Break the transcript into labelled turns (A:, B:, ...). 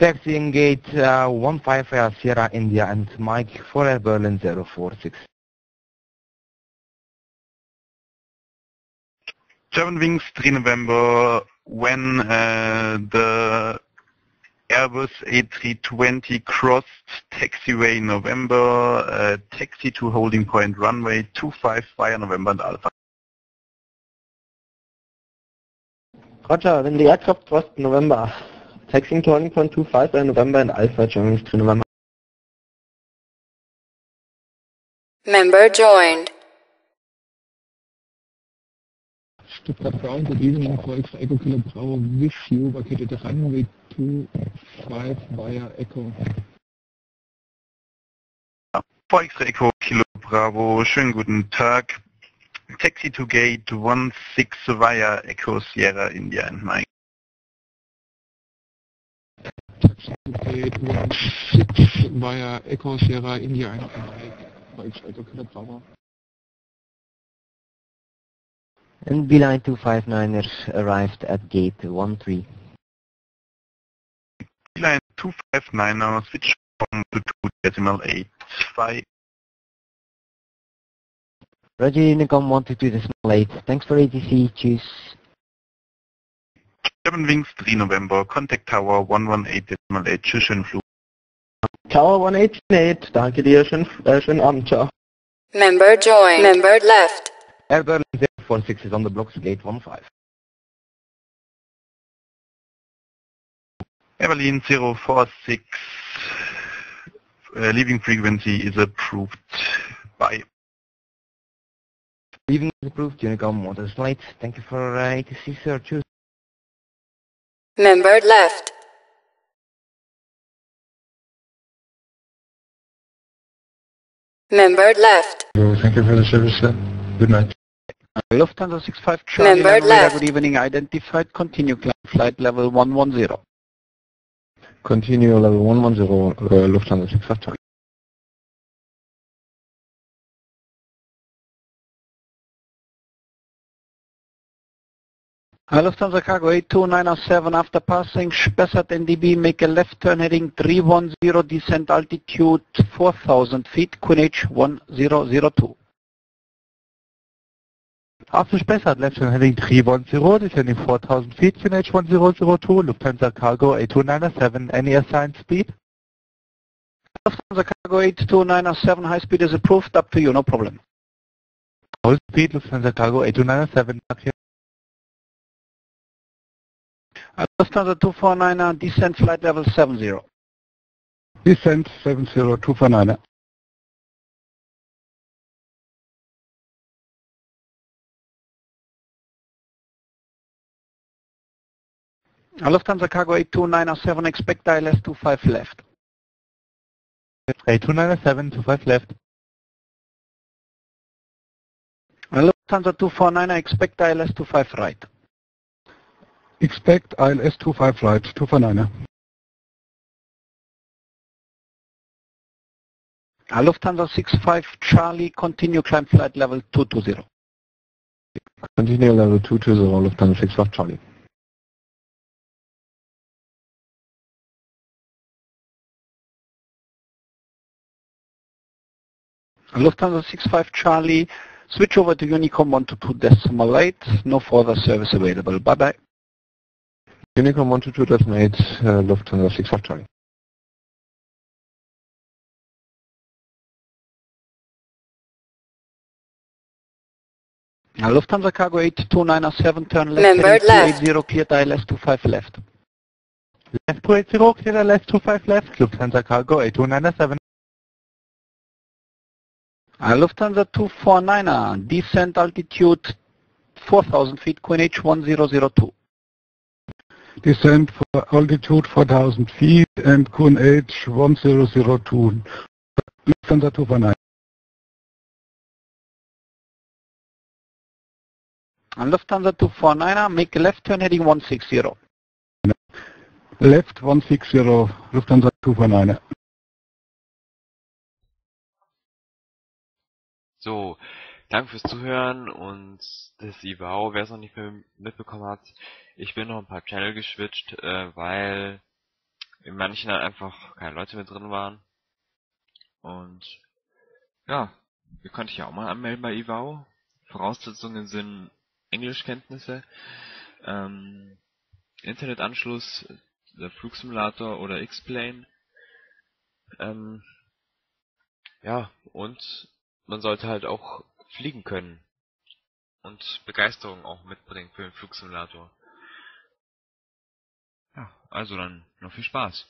A: Taxiing gate uh, 15 via Sierra India and Mike for Air Berlin 046.
B: Germanwings 3 November, when uh, the Airbus A320 crossed taxiway November, uh, taxi to holding point runway 25 via November and Alpha.
C: Roger, when the aircraft crossed November, taxiing to holding point 25 by November and Alpha, Germany to November.
D: Member joined.
E: Stuttgart Ground, good evening, Volks Echo Kilo Bravo with you, vacated runway 25 via Echo.
B: Volks Echo Kilo Bravo, schönen guten Tag. Taxi to gate 16 via Echo Sierra India and Mike.
E: Taxi to gate 16 via Echo Sierra India and Mike, Volks Echo Kilo Bravo.
F: And Beeline 259ers arrived at gate 13.
B: Line 259 now, switch from to 2 decimal 8 5.
F: Roger Unicom 122 decimal 8. Thanks for ATC. Tschüss.
B: Germanwings 3 November, Contact Tower 118 decimal 8, tschüss, schönen Flug.
C: Tower 188, danke dir, schönen, äh, schönen Abend, ciao.
D: Member joined. Member left.
A: Air Berlin 046 is on the blocks gate 15.
B: Air Berlin 046, uh, leaving frequency is approved by
A: Leaving is approved, Unicom 1 decimal 8. Thank you for uh, ATC, sir. Choose.
D: Member left. Member left.
E: Thank you for the service, sir. Good night.
G: Lufthansa 65 Charlie,
D: Member
G: November,
D: left.
G: good evening, identified, continue climb flight level 110.
E: Continue level 110, uh, Lufthansa 65 Charlie.
G: Lufthansa Cargo 8297 after passing Spessart NDB, make a left turn heading 310, descent altitude 4000 feet, QNH 1002.
H: After Spessart, left turn heading 310, descending 4,000 feet, QNH 1002, Lufthansa Cargo 8297, any assigned speed?
G: Lufthansa Cargo 8297, high speed is approved, up to you, no problem.
H: Hold speed, Lufthansa Cargo 8297, back here.
G: Uh, Lufthansa 249, descent flight level 70.
H: Descent 70249.
G: Uh, Lufthansa Cargo 8297, expect ILS 25 left.
H: 8297, 25 left.
G: Lufthansa 249, expect ILS 25 right.
H: Expect ILS 25 flight, 249.
G: Uh, Lufthansa 65 Charlie, continue climb flight level 220.
E: Continue level 220, Lufthansa 65 Charlie.
G: Lufthansa 65 Charlie, switch over to Unicom 122 decimal 8, no further service available. Bye bye.
E: Unicom 122.8, uh, Lufthansa 65 Charlie.
G: Uh, Lufthansa Cargo 8297, turn left
D: Member
G: heading
D: left.
G: 280, cleared ILS 25 left.
H: Left 280, clear LS 25 left, Lufthansa Cargo 8297.
G: Uh, Lufthansa 249, descent altitude 4000 feet, QNH 1002.
H: Descent for altitude 4,000 feet and QNH 1002. Lufthansa 249.
G: Uh, Lufthansa 249, make left turn heading 160.
H: Left 160, Lufthansa 249.
I: So, danke fürs Zuhören und das IWAO, wer es noch nicht mitbekommen hat, ich bin noch ein paar Channel geswitcht, äh, weil in manchen halt einfach keine Leute mehr drin waren. Und ja, ihr könnt euch ja auch mal anmelden bei IWAU. Voraussetzungen sind Englischkenntnisse, ähm, Internetanschluss, der Flugsimulator oder X-Plane. Ähm, ja, und man sollte halt auch fliegen können. Und Begeisterung auch mitbringen für den Flugsimulator. Ja, also dann noch viel Spaß.